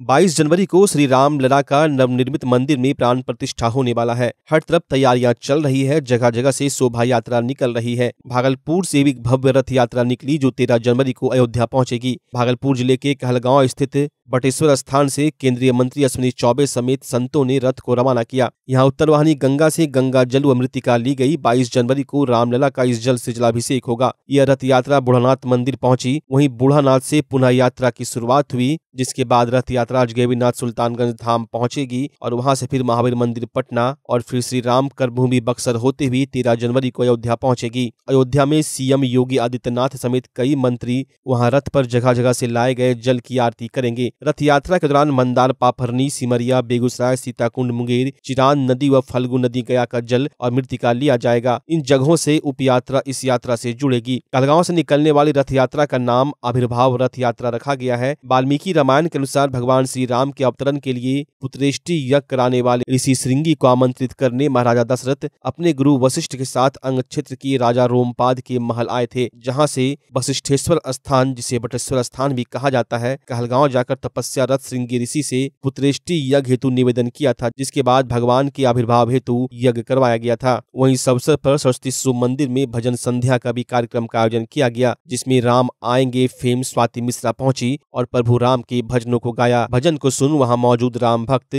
22 जनवरी को श्री राम लला का नवनिर्मित मंदिर में प्राण प्रतिष्ठा होने वाला है। हर तरफ़ तैयारियाँ चल रही है जगह जगह से शोभा यात्रा निकल रही है। भागलपुर से भी भव्य रथ यात्रा निकली जो 13 जनवरी को अयोध्या पहुंचेगी। भागलपुर ज़िले के कहलगांव स्थित बटेश्वर स्थान से केंद्रीय मंत्री अश्विनी चौबे समेत संतों ने रथ को रवाना किया। यहाँ उत्तरवाहिनी गंगा से गंगा जल अमृतिका ली गई। 22 जनवरी को रामलला का इस जल से जलाभिषेक होगा। यह रथ यात्रा बुढ़ानाथ मंदिर पहुँची। वहीं बुढ़ानाथ से पुनः यात्रा की शुरुआत हुई, जिसके बाद रथ यात्रा गैवीनाथ सुल्तानगंज धाम पहुंचेगी और वहाँ से फिर महावीर मंदिर, पटना और फिर श्री राम कर्मभूमि बक्सर होते हुए तेरह जनवरी को अयोध्या पहुंचेगी। अयोध्या में सीएम योगी आदित्यनाथ समेत कई मंत्री वहाँ रथ पर जगह जगह से लाए गए जल की आरती करेंगे। रथ यात्रा के दौरान मंदार, पापरनी, सिमरिया, बेगूसराय, सीताकुंड, मुंगेर, चिरान नदी व फल्गु नदी गया का जल और मृतिका लिया जाएगा। इन जगहों से उप यात्रा इस यात्रा से जुड़ेगी। कहलगांव से निकलने वाली रथ यात्रा का नाम आविर्भाव रथ यात्रा रखा गया है। वाल्मीकि रामायण के अनुसार भगवान श्री राम के अवतरण के लिए पुत्रेष्टि यज्ञ कराने वाले ऋषि श्रृंगी को आमंत्रित करने महाराजा दशरथ अपने गुरु वशिष्ठ के साथ अंग क्षेत्र के राजा रोमपाद के महल आए थे, जहाँ से वशिष्ठेश्वर स्थान, जिसे बटेश्वर स्थान भी कहा जाता है, कहलगांव जाकर तपस्या रथ श्रृंगी ऋषि से पुत्रेष्टि यज्ञ हेतु निवेदन किया था, जिसके बाद भगवान के आविर्भाव हेतु यज्ञ करवाया गया था। वहीं इस अवसर पर सरस्वती शिव मंदिर में भजन संध्या का भी कार्यक्रम का आयोजन किया गया, जिसमें राम आएँगे, फेम स्वाति मिश्रा पहुँची और प्रभु राम के भजनों को गाया। भजन को सुन वहाँ मौजूद राम भक्त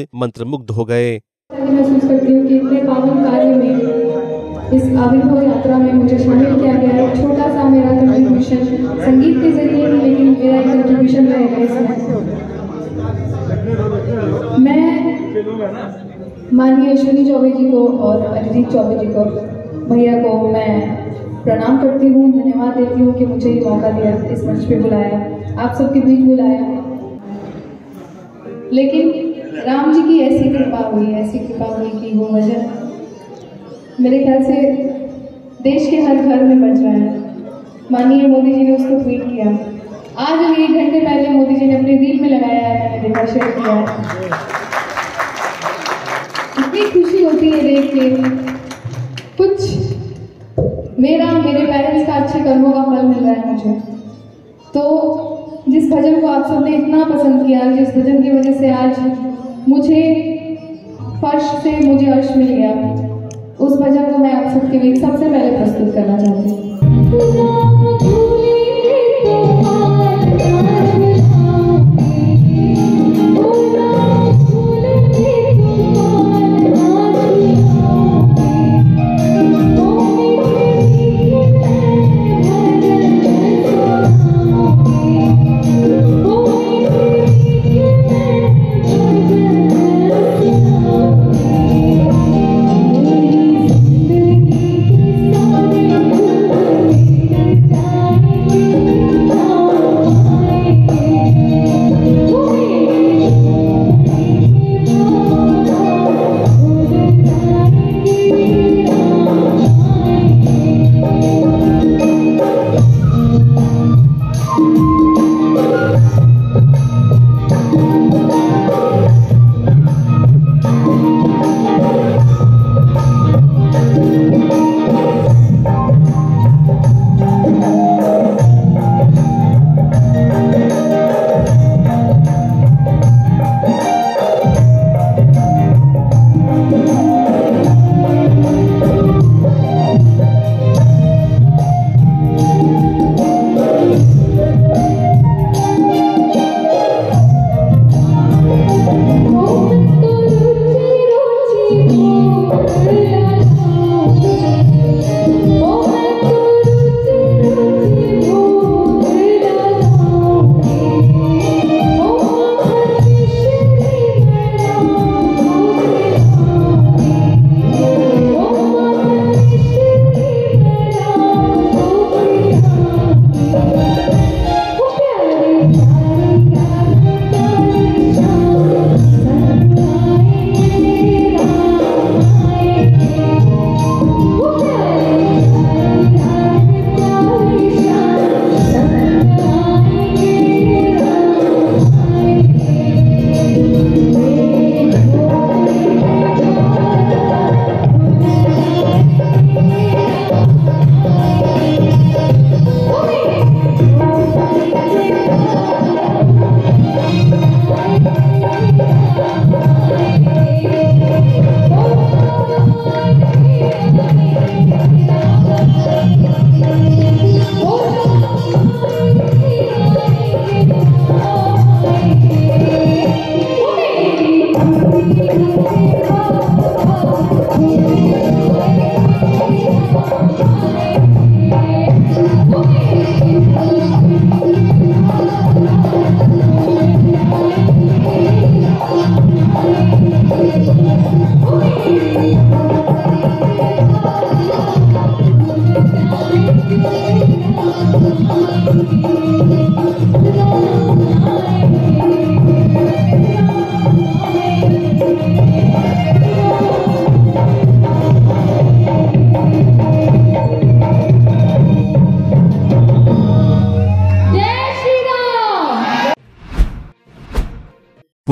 हो गए। महसूस करती हूँ में, इस आविर्भाव यात्रा में मुझे शामिल किया गया है। छोटा सा मेरा कंट्रीब्यूशन संगीत के ज़रिए लेकिन मेरा एक कंट्रीब्यूशन रहेगा इसमें। मैं माननीय अश्विनी चौबे जी को और अरिजीत चौबे जी को, भैया को मैं प्रणाम करती हूँ, धन्यवाद देती हूँ कि मुझे ये मौका दिया, इस मंच पे बुलाया। आप सबके बीच बुलाया। लेकिन राम जी की ऐसी कृपा हुई, ऐसी कृपा हुई कि वो भजन मेरे ख्याल से देश के हर घर में बज रहा है। माननीय मोदी जी ने उसको ट्वीट किया। आज अभी एक घंटे पहले मोदी जी ने अपने रील में लगाया है, मैंने देखा शेयर किया है। इतनी खुशी होती है देख के। कुछ मेरा, मेरे पेरेंट्स का अच्छे कर्मों का फल मिल रहा है मुझे। तो जिस भजन को आप सबने इतना पसंद किया, जिस भजन की वजह से आज मुझे फर्श से मुझे अर्श मिल गया, उस भजन को मैं आप सबके बीच सबसे पहले प्रस्तुत करना चाहती हूँ।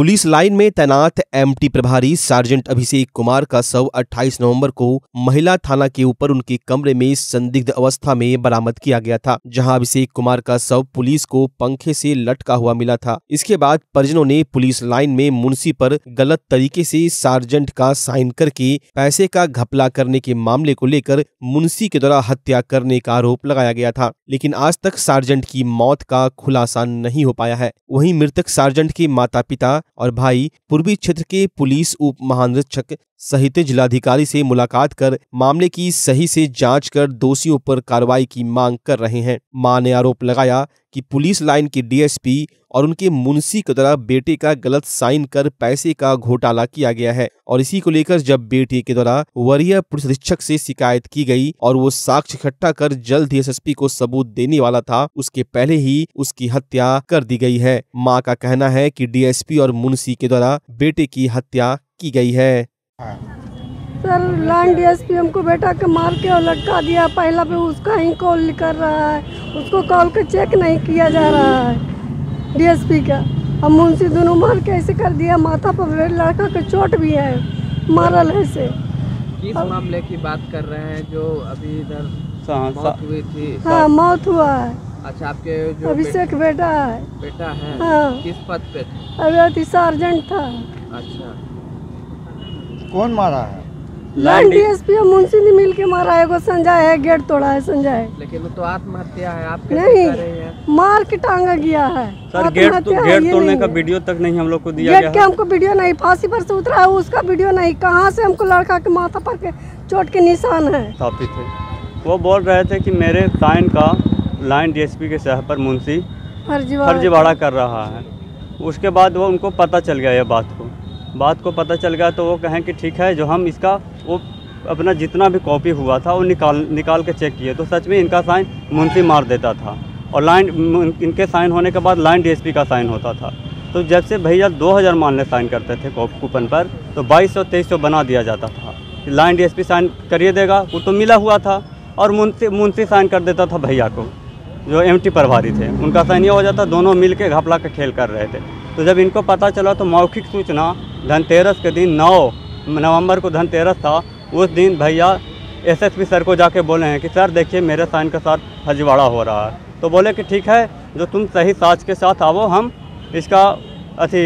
पुलिस लाइन में तैनात एमटी प्रभारी सार्जेंट अभिषेक कुमार का शव 28 नवंबर को महिला थाना के ऊपर उनके कमरे में संदिग्ध अवस्था में बरामद किया गया था, जहाँ अभिषेक कुमार का शव पुलिस को पंखे से लटका हुआ मिला था। इसके बाद परिजनों ने पुलिस लाइन में मुंशी पर गलत तरीके से सार्जेंट का साइन करके पैसे का घपला करने के मामले को लेकर मुंशी के द्वारा हत्या करने का आरोप लगाया गया था, लेकिन आज तक सार्जेंट की मौत का खुलासा नहीं हो पाया है। वहीं मृतक सार्जेंट के माता पिता और भाई पूर्वी क्षेत्र के पुलिस उप महानिरीक्षक सहित जिलाधिकारी से मुलाकात कर मामले की सही से जाँच कर दोषियों पर कार्रवाई की मांग कर रहे हैं। माँ ने आरोप लगाया कि पुलिस लाइन के डीएसपी और उनके मुंशी के द्वारा बेटे का गलत साइन कर पैसे का घोटाला किया गया है और इसी को लेकर जब बेटे के द्वारा वरीय पुलिस अधीक्षक से शिकायत की गई और वो साक्ष्य इकट्ठा कर जल्द ही एसएसपी को सबूत देने वाला था, उसके पहले ही उसकी हत्या कर दी गई है। माँ का कहना है कि डीएसपी और मुंशी के द्वारा बेटे की हत्या की गई है। सर लाइन डीएसपी हमको बेटा के मार के और लटका दिया। पहला पे उसका ही कॉल कर रहा है। उसको कॉल के चेक नहीं किया जा रहा है। डीएसपी का। हम मुंशी दोनों मार के ऐसे कर दिया। माथा पर लड़का के चोट भी है। मारल है से किस मामले की बात कर रहे हैं जो अभी इधर हाँ, मौत हुई थी? हाँ मौत हुआ है। अच्छा आपके जो अभिषेक बेटा है। बेटा है। हाँ। किस पद पे थे? अभी सार्जेंट था। अच्छा। कौन मारा है? लाइन डीएसपी और मुंशी ने मिल के मारा है संजय है गेट तोड़ा है संजय। है लेकिन वो तो आत्महत्या है आप नहीं मार के टांगा गया है। सर गेट तो गेट तोड़ने का वीडियो तक नहीं हम लोग को दिया गेट गया के है। हमको वीडियो नहीं फांसी पर से उतरा है उसका वीडियो नहीं। कहाँ से हमको लड़का के माथा पर के चोट के निशान है? स्थापित है। वो बोल रहे थे कि मेरे साइन का लाइन डीएसपी के शहर पर मुंशी फर्जीवाड़ा फर्जीवाड़ा कर रहा है। उसके बाद वो उनको पता चल गया ये बात को। बात को पता चल गया तो वो कहें कि ठीक है, जो हम इसका, वो अपना जितना भी कॉपी हुआ था, वो निकाल निकाल के चेक किए। तो सच में इनका साइन मुंशी मार देता था। और लाइन इनके साइन होने के बाद लाइन डीएसपी का साइन होता था। तो जब से भैया 2000 मानने साइन करते थे कूपन पर तो 2200 2300 बना दिया जाता था। लाइन डीएसपी साइन करिए देगा, वो तो मिला हुआ था। और मुंशी मुंशी साइन कर देता था भैया को, जो एमटी प्रभारी थे। उनका साइन ये हो जाता, दोनों मिल के घपला के खेल कर रहे थे। तो जब इनको पता चला तो मौखिक सूचना धनतेरस के दिन 9 नवंबर को धनतेरस था, उस दिन भैया एसएसपी सर को जाके बोले हैं कि, सर, देखिए, मेरे साइन के साथ फर्जीवाड़ा हो रहा है। तो बोले कि, ठीक है, जो तुम सही साज के साथ आओ, हम इसका अथी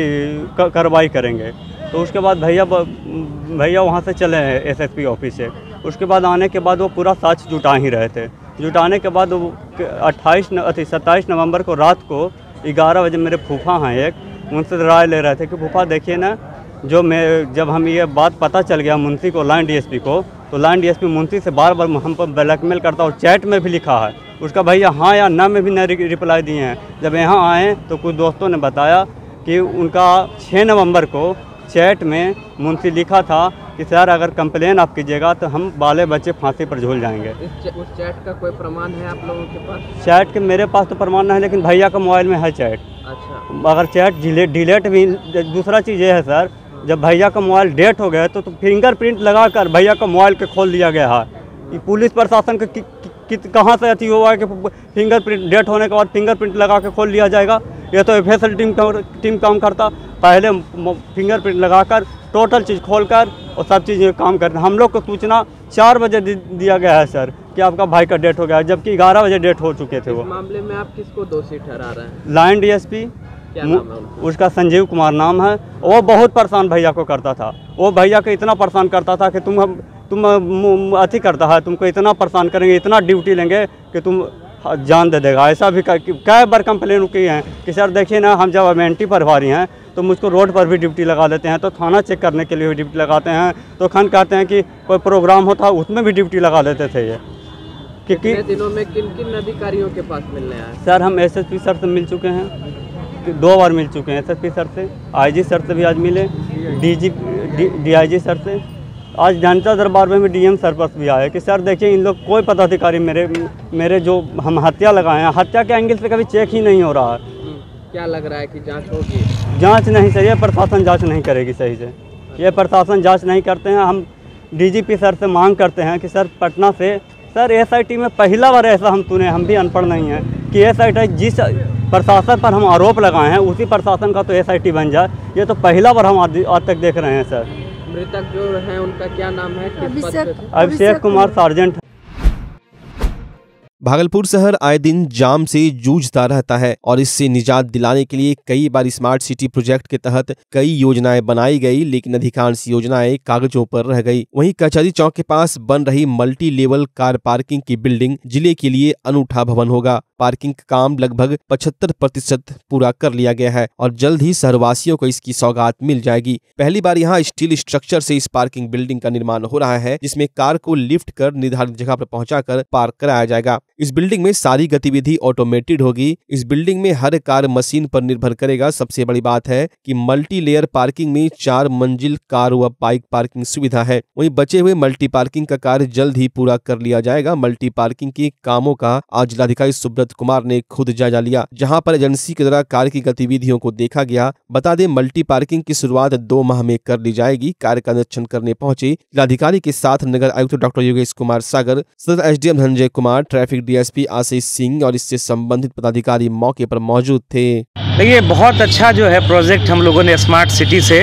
कार्रवाई करेंगे। तो उसके बाद भैया भैया वहाँ से चले हैं एसएसपी ऑफ़िस से। उसके बाद आने के बाद वो पूरा साक्ष्य जुटा ही रहे थे। जुटाने के बाद वो अट्ठाईस अथी सत्ताईस नवंबर को रात को ग्यारह बजे मेरे फूफा हैं एक उनसे राय ले रहे थे कि भूपा देखिए ना, जो मैं, जब हम ये बात पता चल गया मुंशी को, लाइन डीएसपी को तो लाइन डीएसपी मुंशी से बार बार हम पर ब्लैकमेल करता और चैट में भी लिखा है। उसका भैया हाँ या ना में भी नहीं रिप्लाई दिए हैं। जब यहाँ आए तो कुछ दोस्तों ने बताया कि उनका 6 नवंबर को चैट में मुंशी लिखा था कि सर अगर कंप्लेन आप कीजिएगा तो हम बाले बच्चे फांसी पर झूल जाएँगे। उस चैट का कोई प्रमाण है आप लोगों के पास? चैट के मेरे पास तो प्रमाण नहीं है लेकिन भैया का मोबाइल में है चैट। अच्छा। अगर चैट डिलीट भी दूसरा चीज़ ये है सर जब भैया का मोबाइल डेट हो गया तो, तो फिंगरप्रिंट लगाकर भैया का मोबाइल के खोल दिया गया है। पुलिस प्रशासन का कि, कि, कि, कहाँ से अति हुआ है कि फिंगरप्रिंट डेट होने के बाद फिंगरप्रिंट लगा के खोल लिया जाएगा? ये तो एफ़ टीम टीम काम करता। पहले फिंगरप्रिंट लगाकर टोटल चीज़ खोलकर और सब चीज़ काम करते हम लोग को सूचना चार बजे दिया गया है सर कि आपका भाई का डेट हो गया है जबकि ग्यारह बजे डेट हो चुके थे वो। मामले में आप किसको दोषी ठहरा रहे हैं? लाइन डीएसपी क्या नाम है उनका? उसका संजीव कुमार नाम है। वो बहुत परेशान भैया को करता था। वो भैया को इतना परेशान करता था कि तुम हम तुम अथी करता है तुमको इतना परेशान करेंगे इतना ड्यूटी लेंगे कि तुम जान दे देगा। ऐसा भी कई बार कंप्लेन की हैं कि सर देखिए ना हम जब एमेंटी प्रभारी हैं तो मुझको रोड पर भी ड्यूटी लगा देते हैं तो थाना चेक करने के लिए भी ड्यूटी लगाते हैं। तो खन कहते हैं कि कोई प्रोग्राम होता उसमें भी ड्यूटी लगा देते थे ये। क्योंकि दिनों में किन किन अधिकारियों के पास मिलने आए? सर हम एसएसपी सर से मिल चुके हैं। दो बार मिल चुके हैं एसएसपी सर से। आईजी सर से भी आज मिले डीजी डीआईजी सर से। आज जनता दरबार में भी डीएम सर पर भी आए कि सर देखिए इन लोग कोई पदाधिकारी मेरे मेरे जो हम हत्या लगाए हैं हत्या के एंगल से कभी चेक ही नहीं हो रहा है। क्या लग रहा है कि जाँच होगी? जाँच नहीं सर ये प्रशासन जाँच नहीं करेगी सही से। ये प्रशासन जाँच नहीं करते हैं हम डीजीपी सर से मांग करते हैं कि सर पटना से सर एसआईटी में पहला बार ऐसा हम सुने हम भी अनपढ़ नहीं हैं कि एसआईटी जिस प्रशासन पर हम आरोप लगाए हैं उसी प्रशासन का तो एसआईटी बन जाए। ये तो पहला बार हम आज तक देख रहे हैं सर। मृतक जो हैं उनका क्या नाम है? अभिषेक कुमार। सार्जेंट। भागलपुर शहर आए दिन जाम से जूझता रहता है और इससे निजात दिलाने के लिए कई बार स्मार्ट सिटी प्रोजेक्ट के तहत कई योजनाएँ बनाई गई, लेकिन अधिकांश योजनाएँ कागजों पर रह गई। वहीं कचहरी चौक के पास बन रही मल्टी लेवल कार पार्किंग की बिल्डिंग ज़िले के लिए अनूठा भवन होगा। पार्किंग का काम लगभग 75 प्रतिशत पूरा कर लिया गया है और जल्द ही शहरवासियों को इसकी सौगात मिल जाएगी। पहली बार यहाँ स्टील स्ट्रक्चर से इस पार्किंग बिल्डिंग का निर्माण हो रहा है, जिसमें कार को लिफ्ट कर निर्धारित जगह पर पहुंचाकर पार्क कराया जाएगा। इस बिल्डिंग में सारी गतिविधि ऑटोमेटेड होगी। इस बिल्डिंग में हर कार मशीन पर निर्भर करेगा। सबसे बड़ी बात है कि मल्टी लेयर पार्किंग में चार मंजिल कार व बाइक पार्किंग सुविधा है। वहीं बचे हुए मल्टी पार्किंग का कार्य जल्द ही पूरा कर लिया जाएगा। मल्टी पार्किंग के कामों का आज जिलाधिकारी सुब्रत कुमार ने खुद जायजा लिया। जहाँ पर एजेंसी के द्वारा कार की गतिविधियों को देखा गया। बता दें मल्टी पार्किंग की शुरुआत दो माह में कर ली जाएगी। कार्य का निरीक्षण करने पहुँचे जिलाधिकारी के साथ नगर आयुक्त doctor Yogesh Kumar Sagar, Sadar SDM Dhananjay Kumar, traffic DSP Ashish Singh और इससे संबंधित पदाधिकारी मौके पर मौजूद थे। देखिए, बहुत अच्छा जो है प्रोजेक्ट हम लोगों ने स्मार्ट सिटी से,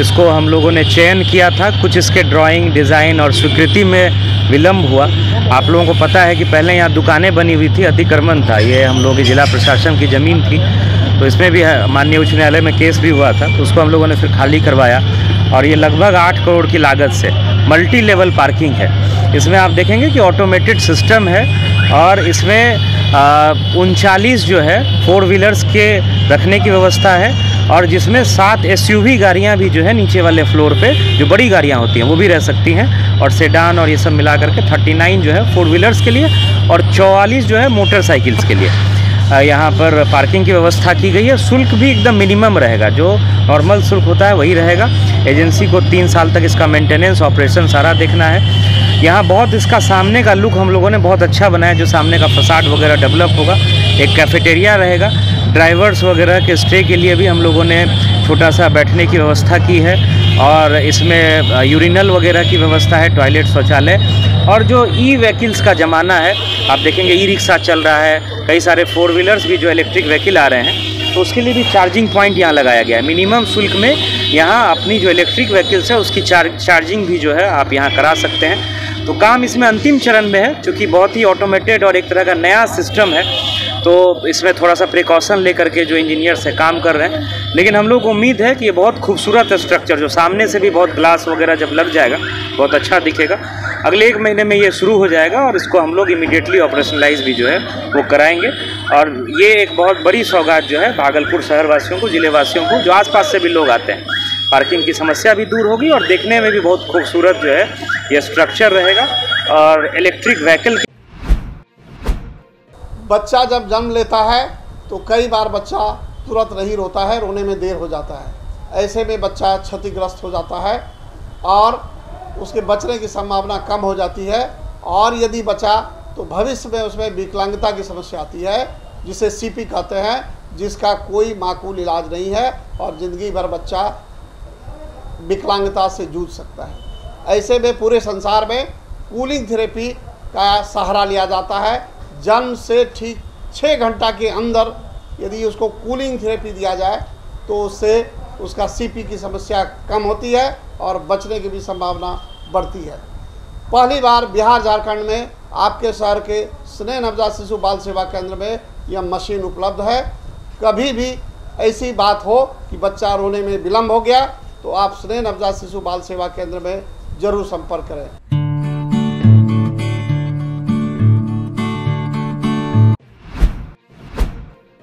इसको हम लोगों ने चयन किया था। कुछ इसके ड्राइंग, डिज़ाइन और स्वीकृति में विलम्ब हुआ। आप लोगों को पता है कि पहले यहाँ दुकानें बनी हुई थी, अतिक्रमण था। ये हम लोगों की जिला प्रशासन की ज़मीन थी। तो इसमें भी माननीय उच्च न्यायालय में केस भी हुआ था। तो उसको हम लोगों ने फिर खाली करवाया। और ये लगभग आठ करोड़ की लागत से, मल्टी लेवल पार्किंग है। इसमें आप देखेंगे कि ऑटोमेटेड सिस्टम है। और इसमें उनचालीस जो है, फोर व्हीलर्स के रखने की व्यवस्था है और जिसमें सात एसयूवी गाड़ियाँ भी जो है नीचे वाले फ्लोर पे, जो बड़ी गाड़ियाँ होती हैं, वो भी रह सकती हैं। और सेडान और ये सब मिला करके 39 जो है फोर व्हीलर्स के लिए और 44 जो है मोटरसाइकिल्स के लिए। यहाँ पर पार्किंग की व्यवस्था की गई है। शुल्क भी एकदम मिनिमम रहेगा। जो नॉर्मल शुल्क होता है, वही रहेगा। एजेंसी को तीन साल तक इसका मेंटेनेंस ऑपरेशन सारा देखना है। यहाँ बहुत इसका सामने का लुक हम लोगों ने बहुत अच्छा बनाया, जो सामने का फसाड वगैरह डेवलप होगा। एक कैफेटेरिया रहेगा। ड्राइवर्स वगैरह के स्टे के लिए भी हम लोगों ने छोटा सा बैठने की व्यवस्था की है और इसमें यूरिनल वगैरह की व्यवस्था है टॉयलेट शौचालय। और जो ई व्हीकल्स का ज़माना है, आप देखेंगे ई रिक्शा चल रहा है, कई सारे फोर व्हीलर्स भी जो इलेक्ट्रिक व्हीकल आ रहे हैं। तो उसके लिए भी चार्जिंग पॉइंट यहाँ लगाया गया है। मिनिमम शुल्क में यहाँ अपनी जो इलेक्ट्रिक व्हीकल्स है, उसकी चार्ज चार्जिंग भी जो है आप यहाँ करा सकते हैं। तो काम इसमें अंतिम चरण में है क्योंकि बहुत ही ऑटोमेटेड और एक तरह का नया सिस्टम है। तो इसमें थोड़ा सा प्रिकॉशन लेकर के जो इंजीनियर्स है, काम कर रहे हैं। लेकिन हम लोग को उम्मीद है कि ये बहुत खूबसूरत स्ट्रक्चर जो सामने से भी बहुत ग्लास वगैरह जब लग जाएगा, बहुत अच्छा दिखेगा। अगले एक महीने में ये शुरू हो जाएगा और इसको हम लोग इमीडिएटली ऑपरेशनलाइज भी जो है वो कराएँगे। और ये एक बहुत बड़ी सौगात जो है भागलपुर शहर वासियों को ज़िले वासियों को, जो आसपास से भी लोग आते हैं। पार्किंग की समस्या भी दूर होगी और देखने में भी बहुत खूबसूरत जो है ये स्ट्रक्चर रहेगा और इलेक्ट्रिक व्हीकल बच्चा जब जन्म लेता है तो कई बार बच्चा तुरंत नहीं रोता है, रोने में देर हो जाता है। ऐसे में बच्चा क्षतिग्रस्त हो जाता है और उसके बचने की संभावना कम हो जाती है और यदि बचा तो भविष्य में उसमें विकलांगता की समस्या आती है, जिसे सीपी कहते हैं, जिसका कोई माकूल इलाज नहीं है और ज़िंदगी भर बच्चा विकलांगता से जूझ सकता है। ऐसे में पूरे संसार में कूलिंग थेरेपी का सहारा लिया जाता है। जन्म से ठीक छः घंटा के अंदर यदि उसको कूलिंग थेरेपी दिया जाए तो उससे उसका सीपी की समस्या कम होती है और बचने की भी संभावना बढ़ती है। पहली बार बिहार झारखंड में आपके शहर के स्नेह नवजात शिशु बाल सेवा केंद्र में यह मशीन उपलब्ध है। कभी भी ऐसी बात हो कि बच्चा रोने में विलम्ब हो गया तो आप स्नेह नवजात शिशु बाल सेवा केंद्र में ज़रूर संपर्क करें।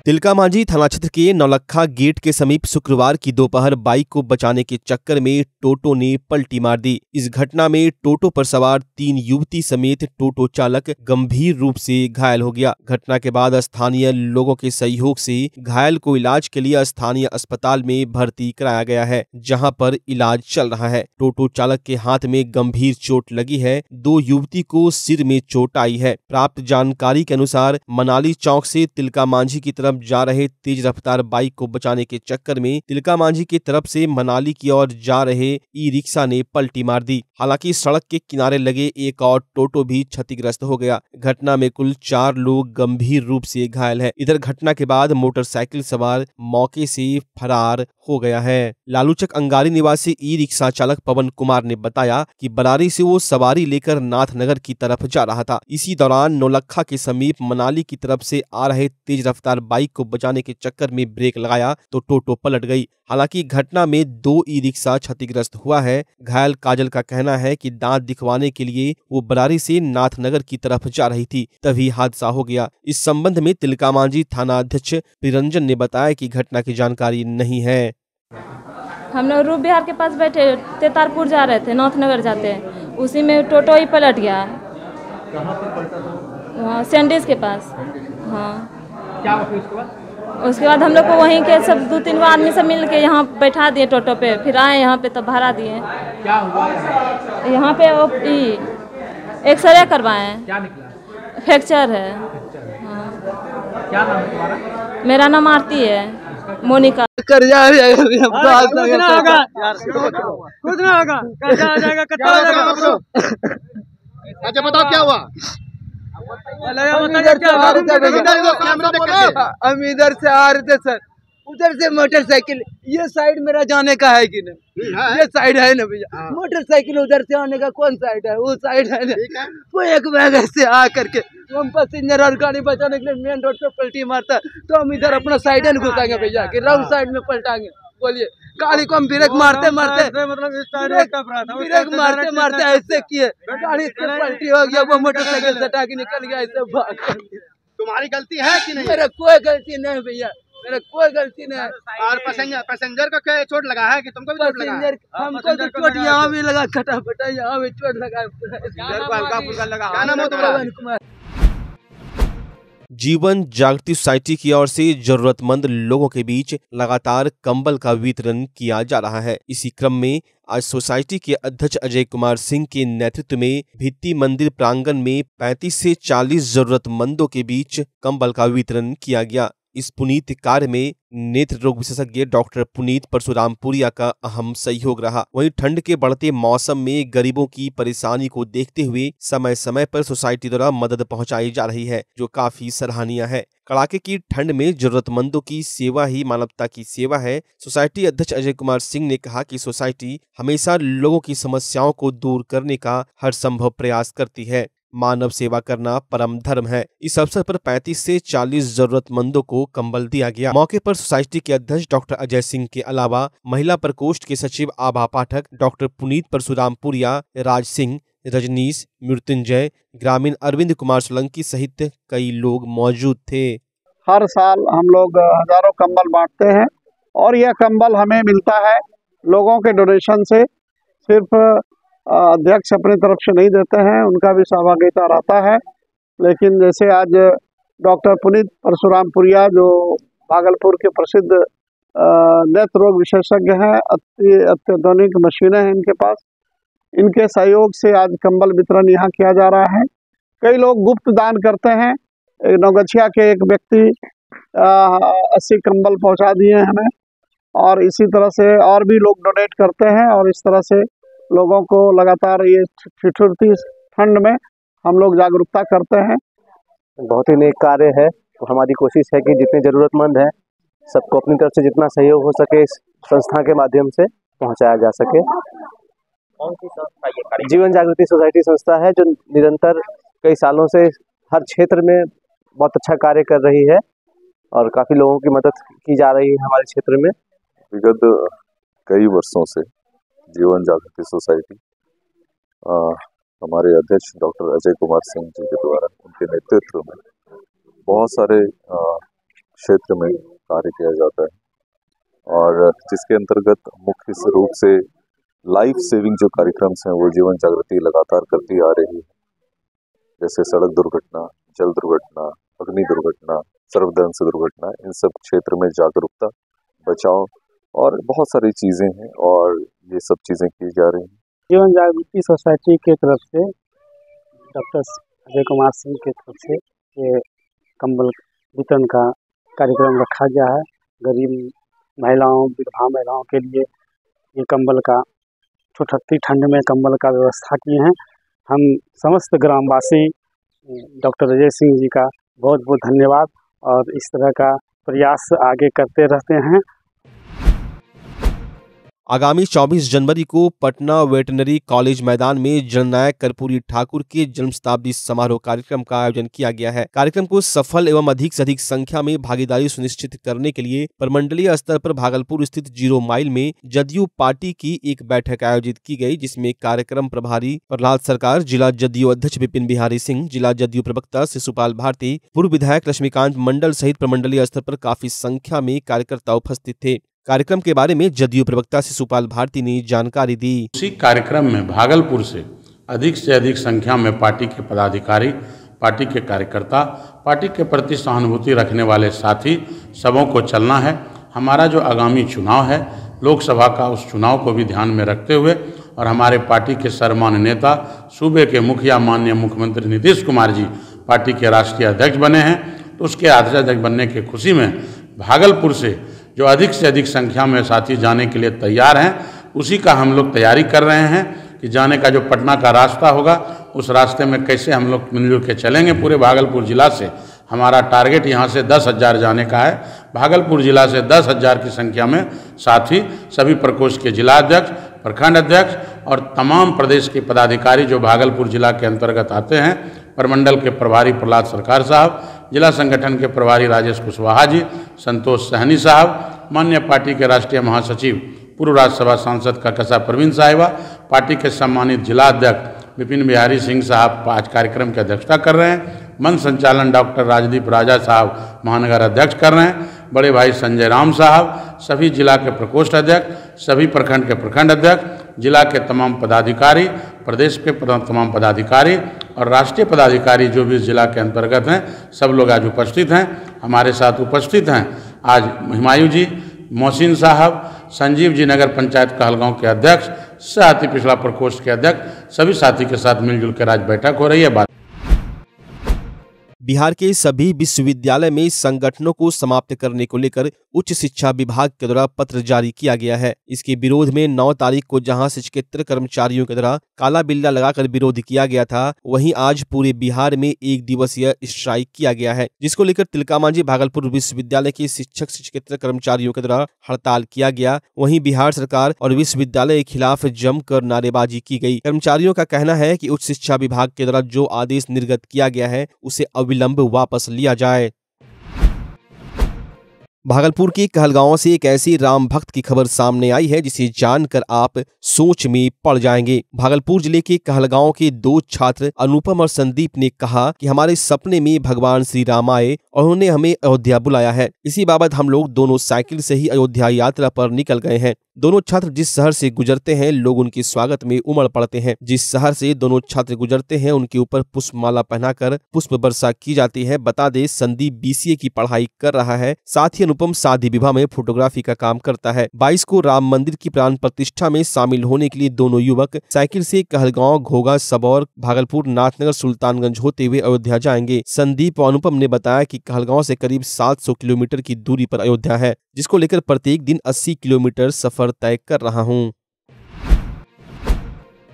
तिलका मांझी थाना क्षेत्र के नौलखा गेट के समीप शुक्रवार की दोपहर बाइक को बचाने के चक्कर में टोटो ने पलटी मार दी। इस घटना में टोटो पर सवार तीन युवती समेत टोटो चालक गंभीर रूप से घायल हो गया। घटना के बाद स्थानीय लोगों के सहयोग से घायल को इलाज के लिए स्थानीय अस्पताल में भर्ती कराया गया है, जहाँ पर इलाज चल रहा है। टोटो चालक के हाथ में गंभीर चोट लगी है। दो युवती को सिर में चोट आई है। प्राप्त जानकारी के अनुसार मनाली चौक से तिलका मांझी की तरफ़ तरफ़ जा रहे तेज रफ्तार बाइक को बचाने के चक्कर में तिलका मांझी की तरफ़ से मनाली की ओर जा रहे ई रिक्शा ने पलटी मार दी। हालाँकि सड़क के किनारे लगे एक और टोटो भी क्षतिग्रस्त हो गया। घटना में कुल चार लोग गंभीर रूप से घायल है। इधर घटना के बाद मोटरसाइकिल सवार मौके से फरार हो गया है। लालूचक अंगारी निवासी ई रिक्शा चालक पवन कुमार ने बताया कि बरारी से वो सवारी लेकर नाथनगर की तरफ़ जा रहा था। इसी दौरान नौलखा के समीप मनाली की तरफ़ से आ रहे तेज रफ्तार बाइक को बचाने के चक्कर में ब्रेक लगाया तो टोटो पलट गई। हालाँकि घटना में दो ई रिक्शा क्षतिग्रस्त हुआ है। घायल काजल का कहना है कि दांत दिखवाने के लिए वो बरारी से नाथनगर की तरफ़ जा रही थी। तभी हादसा हो गया। इस संबंध में तिलकामांझी थाना अध्यक्ष प्रिरंजन ने बताया कि घटना की जानकारी नहीं है। हम लोग रूप बिहार के पास बैठे तेतारपुर जा रहे थे नाथनगर जाते उसी में टोटो ही पलट गया। वहाँ सैंडिस के पास। हाँ। क्या हुआ फिर उसके बाद? उसके बाद हम लोग को वहीं के सब दो तीन गो आदमी सब मिल के यहाँ बैठा दिए टोटो पे फिर आए यहाँ पे तब भाड़ा दिए। क्या हुआ? यहाँ पे वो एक्सरे करवाए। क्या निकला? फ्रैक्चर है। हाँ क्या नाम है तुम्हारा? मेरा नाम आरती है। मोनिका। कर्जा हो होगा। कुछ ना होगा। हो जाएगा अच्छा बताओ क्या हुआ? हम इधर से आ रहे थे हम इधर से आ रहे थे सर। उधर से मोटरसाइकिल ये साइड मेरा जाने का है कि नहीं? ये साइड है ना भैया? मोटरसाइकिल उधर से आने का कौन साइड है? वो साइड है ना? वो एक बैग से आ करके हम पैसेंजर और गाड़ी बचाने के लिए मेन रोड पे पलटी मारता है। तो हम इधर अपना साइड घुसाएँगे भैया कि रॉन्ग साइड में पलटाएँगे। बोलिए। गाड़ी को हम ब्रेक मारते मारते मतलब ब्रेक मारते मारते ऐसे किए। गाड़ी से पलटी हो गया वो मोटरसाइकिल सटा के निकल गया ऐसे भाग तुम्हारी गलती है कि नहीं? मेरा कोई गलती नहीं भैया मेरा कोई गलती नहीं। है और पैसेंजर पैसेंजर को क्या चोट लगा है कि तुमको भी चोट लगा है? हमको तो चोट यहाँ भी लगा खटा फटा यहाँ भी चोट लगा। है। क्या नाम है तुम्हारा? कुमार। जीवन, जागृति सोसाइटी की ओर से जरूरतमंद लोगों के बीच लगातार कंबल का वितरण किया जा रहा है। इसी क्रम में आज सोसाइटी के अध्यक्ष अजय कुमार सिंह के नेतृत्व में भित्ती मंदिर प्रांगण में 35 से 40 जरूरतमंदों के बीच कंबल का वितरण किया गया। इस पुनीत कार्य में नेत्र रोग विशेषज्ञ डॉक्टर पुनीत परशुरामपुरिया का अहम सहयोग रहा। वहीं ठंड के बढ़ते मौसम में गरीबों की परेशानी को देखते हुए समय समय पर सोसाइटी द्वारा मदद पहुंचाई जा रही है, जो काफ़ी सराहनीय है। कड़ाके की ठंड में जरूरतमंदों की सेवा ही मानवता की सेवा है। सोसाइटी अध्यक्ष अजय कुमार सिंह ने कहा कि सोसाइटी हमेशा लोगों की समस्याओं को दूर करने का हर संभव प्रयास करती है। मानव सेवा करना परम धर्म है। इस अवसर पर 35 से 40 जरूरतमंदों को कंबल दिया गया। मौके पर सोसाइटी के अध्यक्ष डॉक्टर अजय सिंह के अलावा महिला प्रकोष्ठ के सचिव, आभा पाठक, डॉक्टर पुनीत परशुराम पुरिया, राज सिंह, रजनीश, मृत्युंजय, ग्रामीण अरविंद कुमार सोलंकी सहित कई लोग मौजूद थे। हर साल हम लोग हज़ारों कंबल बांटते हैं और यह कंबल हमें मिलता है लोगों के डोनेशन से। सिर्फ़ अध्यक्ष अपनी तरफ़ से नहीं देते हैं, उनका भी सहभागिता रहता है। लेकिन जैसे आज डॉक्टर पुनीत परशुरामपुरिया जो भागलपुर के प्रसिद्ध नेत्र रोग विशेषज्ञ हैं, अति, अत्याधुनिक मशीनें हैं इनके पास। इनके सहयोग से आज कंबल वितरण यहाँ किया जा रहा है। कई लोग गुप्त दान करते हैं। नवगछिया के एक व्यक्ति अस्सी कंबल पहुँचा दिए हमें। और इसी तरह से और भी लोग डोनेट करते हैं और इस तरह से लोगों को लगातार ये ठिठुरती ठंड में हम लोग जागरूकता करते हैं। बहुत ही नेक कार्य है। तो हमारी कोशिश है कि जितने ज़रूरतमंद हैं सबको अपनी तरफ़ से जितना सहयोग हो सके इस संस्था के माध्यम से पहुँचाया जा सके। कौन सी संस्था ये कार्य जीवन जागृति सोसाइटी संस्था है जो निरंतर कई सालों से हर क्षेत्र में बहुत अच्छा कार्य कर रही है और काफ़ी लोगों की मदद की जा रही है हमारे क्षेत्र में। विगत कई वर्षों से जीवन जागृति सोसाइटी हमारे अध्यक्ष डॉक्टर अजय कुमार सिंह जी के द्वारा, उनके नेतृत्व में बहुत सारे क्षेत्र में कार्य किया जाता है। और जिसके अंतर्गत मुख्य रूप से लाइफ सेविंग जो कार्यक्रम हैं, वो जीवन जागृति लगातार करती आ रही है। जैसे सड़क दुर्घटना, जल दुर्घटना, अग्नि दुर्घटना, सर्वदंश दुर्घटना, इन सब क्षेत्र में जागरूकता, बचाव और बहुत सारी चीज़ें हैं और ये सब चीज़ें की जा रही हैं। जीवन जागृति सोसाइटी के तरफ़ से, डॉक्टर अजय कुमार सिंह के तरफ़ से ये कंबल वितरण का कार्यक्रम रखा गया है। गरीब महिलाओं विधवा महिलाओं के लिए ये कंबल का ठंडी ठंड में कंबल का व्यवस्था किए हैं। हम समस्त ग्रामवासी, डॉक्टर अजय सिंह जी का बहुत बहुत धन्यवाद और इस तरह का प्रयास आगे करते रहते हैं। आगामी 24 जनवरी को पटना वेटनरी कॉलेज मैदान में जननायक कर्पूरी ठाकुर के जन्म शताब्दी समारोह कार्यक्रम का आयोजन किया गया है। कार्यक्रम को सफल एवं अधिक से अधिक संख्या में भागीदारी सुनिश्चित करने के लिए प्रमंडलीय स्तर पर भागलपुर स्थित ज़ीरो माइल में जदयू पार्टी की एक बैठक आयोजित की गई, जिसमें कार्यक्रम प्रभारी प्रहलाद सरकार, जिला जदयू अध्यक्ष विपिन बिहारी सिंह, जिला जदयू प्रवक्ता शिशुपाल भारती, पूर्व विधायक लक्ष्मीकांत मंडल सहित प्रमंडलीय स्तर पर काफ़ी संख्या में कार्यकर्ता उपस्थित थे। कार्यक्रम के बारे में जदयू प्रवक्ता शिशुपाल भारती ने जानकारी दी। उसी कार्यक्रम में भागलपुर से अधिक से अधिक संख्या में पार्टी के पदाधिकारी, पार्टी के कार्यकर्ता, पार्टी के प्रति सहानुभूति रखने वाले साथी, सबों को चलना है। हमारा जो आगामी चुनाव है, लोकसभा का उस चुनाव को भी ध्यान में रखते हुए और हमारे पार्टी के सर्वमान्य नेता, सूबे के मुखिया माननीय मुख्यमंत्री नीतीश कुमार जी पार्टी के राष्ट्रीय अध्यक्ष बने हैं। तो उसके अध्यक्ष बनने की खुशी में भागलपुर से जो अधिक से अधिक संख्या में साथी जाने के लिए तैयार हैं, उसी का हम लोग तैयारी कर रहे हैं कि जाने का जो पटना का रास्ता होगा, उस रास्ते में कैसे हम लोग मिलजुल के चलेंगे। पूरे भागलपुर जिला से हमारा टारगेट यहाँ से दस हज़ार जाने का है। भागलपुर जिला से दस हज़ार की संख्या में साथी, सभी प्रकोष्ठ के जिला अध्यक्ष प्रखंड अध्यक्ष और तमाम प्रदेश के पदाधिकारी जो भागलपुर जिला के अंतर्गत आते हैं, प्रमंडल के प्रभारी प्रहलाद सरकार साहब जिला संगठन के प्रभारी राजेश कुशवाहा जी, संतोष सहनी साहब, मान्य पार्टी के राष्ट्रीय महासचिव, पूर्व राज्यसभा सांसद ककसा प्रवीण साहिबा, पार्टी के सम्मानित जिला अध्यक्ष विपिन बिहारी सिंह साहब आज कार्यक्रम की अध्यक्षता कर रहे हैं। मन संचालन डॉक्टर राजदीप राजा साहब महानगर अध्यक्ष कर रहे हैं। बड़े भाई संजय राम साहब, सभी जिला के प्रकोष्ठ अध्यक्ष, सभी प्रखंड के प्रखंड अध्यक्ष जिला के तमाम पदाधिकारी, प्रदेश के तमाम पदाधिकारी और राष्ट्रीय पदाधिकारी जो भी इस जिला के अंतर्गत हैं, सब लोग आज उपस्थित हैं, हमारे साथ उपस्थित हैं। आज हिमायू जी, मोहसिन साहब, संजीव जी नगर पंचायत कहलगांव के अध्यक्ष, साथी पिछड़ा प्रकोष्ठ के अध्यक्ष, सभी साथी के साथ मिलजुल कर आज बैठक हो रही है, बात बिहार के सभी विश्वविद्यालय में संगठनों को समाप्त करने को लेकर उच्च शिक्षा विभाग के द्वारा पत्र जारी किया गया है। इसके विरोध में 9 तारीख को जहाँ शिक्षकेत्र कर्मचारियों के द्वारा काला बिल्ला लगाकर विरोध किया गया था, वहीं आज पूरे बिहार में एक दिवसीय स्ट्राइक किया गया है, जिसको लेकर तिलकामांझी भागलपुर विश्वविद्यालय के शिक्षक शिक्षकेत्र कर्मचारियों के द्वारा हड़ताल किया गया। वही बिहार सरकार और विश्वविद्यालय के खिलाफ जमकर नारेबाजी की गई कर्मचारियों का कहना है की उच्च शिक्षा विभाग के द्वारा जो आदेश निर्गत किया गया है, उसे अविलंब वापस लिया जाए। भागलपुर के कहलगांव से एक ऐसी राम भक्त की खबर सामने आई है, जिसे जानकर आप सोच में पड़ जाएँगे। भागलपुर ज़िले के कहलगांव के दो छात्र अनुपम और संदीप ने कहा कि हमारे सपने में भगवान श्री राम आए और उन्होंने हमें अयोध्या बुलाया है। इसी बाबत हम लोग दोनों साइकिल से ही अयोध्या यात्रा पर निकल गए हैं। दोनों छात्र जिस शहर से गुजरते हैं, लोग उनके स्वागत में उमड़ पड़ते हैं। जिस शहर से दोनों छात्र गुजरते हैं, उनके ऊपर पुष्प माला पहनाकर पुष्प वर्षा की जाती है। बता दे, संदीप बीसीए की पढ़ाई कर रहा है। साथ ही अनुपम शादी विवाह में फोटोग्राफी का काम करता है। बाईस को राम मंदिर की प्राण प्रतिष्ठा में शामिल होने के लिए दोनों युवक साइकिल से कहलगांव घोगा सबौर, भागलपुर, नाथनगर, सुल्तानगंज होते हुए अयोध्या जाएँगे। संदीप और अनुपम ने बताया की कहलगांव से करीब सात सौ किलोमीटर की दूरी पर अयोध्या है, जिसको लेकर प्रत्येक दिन 80 किलोमीटर सफ़र तय कर रहा हूँ।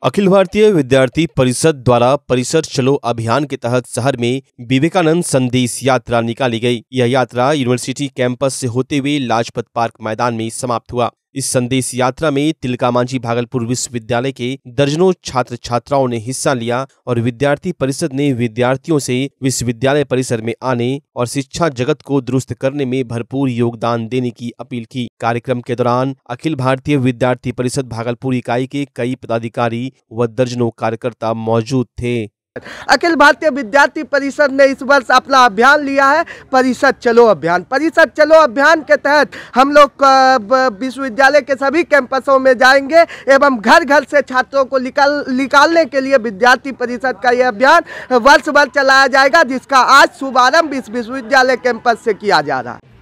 अखिल भारतीय विद्यार्थी परिषद द्वारा परिषद चलो अभियान के तहत शहर में विवेकानंद संदेश यात्रा निकाली गई। यह यात्रा यूनिवर्सिटी कैंपस से होते हुए लाजपत पार्क मैदान में समाप्त हुआ। इस संदेश यात्रा में तिलका मांझी भागलपुर विश्वविद्यालय के दर्जनों छात्र छात्राओं ने हिस्सा लिया और विद्यार्थी परिषद ने विद्यार्थियों से विश्वविद्यालय परिसर में आने और शिक्षा जगत को दुरुस्त करने में भरपूर योगदान देने की अपील की। कार्यक्रम के दौरान अखिल भारतीय विद्यार्थी परिषद भागलपुर इकाई के कई पदाधिकारी व दर्जनों कार्यकर्ता मौजूद थे। अखिल भारतीय विद्यार्थी परिषद ने इस वर्ष अपना अभियान लिया है। परिषद चलो अभियान। परिषद चलो अभियान के तहत हम लोग विश्वविद्यालय के सभी कैंपसों में जाएँगे एवं घर घर से छात्रों को निकाल, निकालने के लिए विद्यार्थी परिषद का यह अभियान वर्ष भर चलाया जाएगा, जिसका आज शुभारंभ इस विश्वविद्यालय कैंपस से किया जा रहा है।